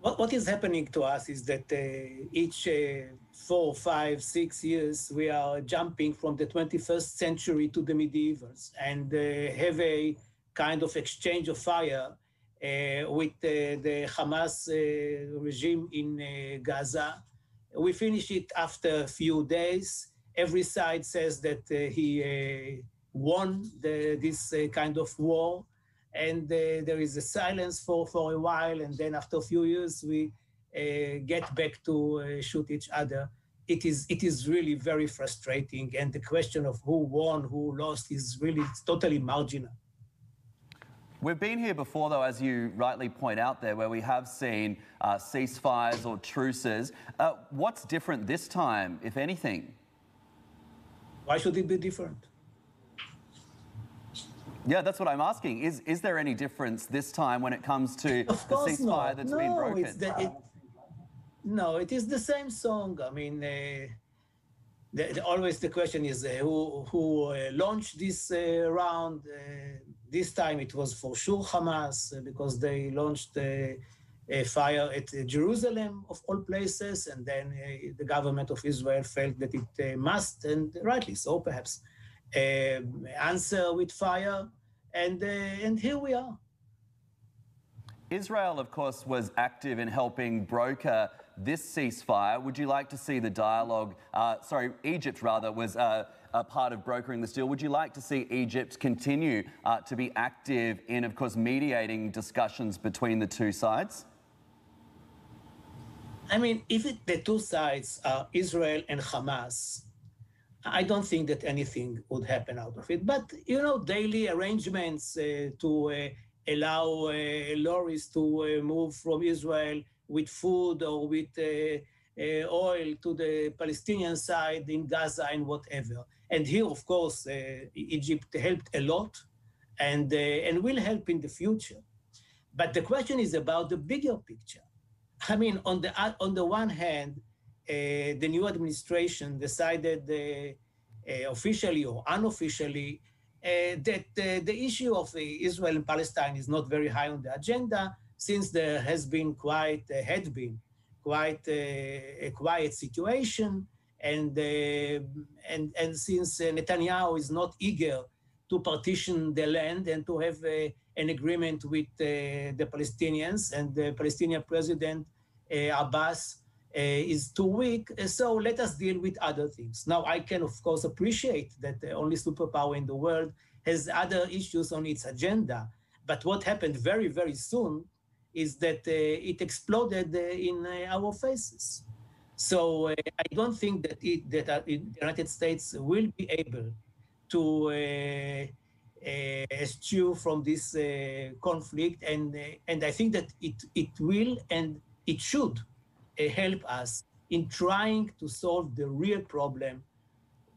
what, what is happening to us is that uh, each uh, four, five, six years we are jumping from the 21st century to the medievals and uh, have a kind of exchange of fire uh, with the Hamas uh, regime in uh, Gaza. We finish it after a few days. Every side says that he won the, this kind of war and uh, there is a silence for, for a while, and then after a few years, we uh, get back to uh, shoot each other. It is, it is really very frustrating, and the question of who won, who lost is really totally marginal. We've been here before, though, as you rightly point out there, where we have seen uh, ceasefires or truces. Uh, what's different this time, if anything? Why should it be different? Yeah, that's what I'm asking. Is is there any difference this time when it comes to the ceasefire not. that's no, been broken? It's the, it, no, it is the same song. I mean, uh, the, the, always the question is uh, who who uh, launched this uh, round. Uh, this time it was for sure Hamas uh, because they launched a fire at Jerusalem of all places, and then the government of Israel felt that it must, and rightly so, perhaps um, answer with fire, and, uh, and here we are. Israel, of course, was active in helping broker this ceasefire. Would you like to see the dialogue? Uh, sorry, Egypt rather was uh, a part of brokering this deal. Would you like to see Egypt continue uh, to be active in, of course, mediating discussions between the two sides? I mean, if it, the two sides are Israel and Hamas, I don't think that anything would happen out of it. But, you know, daily arrangements uh, to uh, allow uh, lorries to uh, move from Israel with food or with uh, oil to the Palestinian side in Gaza and whatever. And here, of course, Egypt helped a lot and, and will help in the future. But the question is about the bigger picture. I mean, on the, on the one hand, Uh, the new administration decided uh, uh, officially or unofficially uh, that uh, the issue of Israel and Palestine is not very high on the agenda since there has been quite, had been quite a quiet situation. And, and, and since Netanyahu is not eager to partition the land and to have an agreement with the Palestinians and the Palestinian president Abbas uh, Uh, is too weak, uh, so let us deal with other things. Now, I can, of course, appreciate that the only superpower in the world has other issues on its agenda. But what happened very, very soon is that uh, it exploded uh, in uh, our faces. So I don't think that, it, that the United States will be able to eschew from this conflict, and and I think that it it will and it should help us in trying to solve the real problem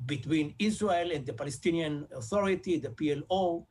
between Israel and the Palestinian Authority, the PLO,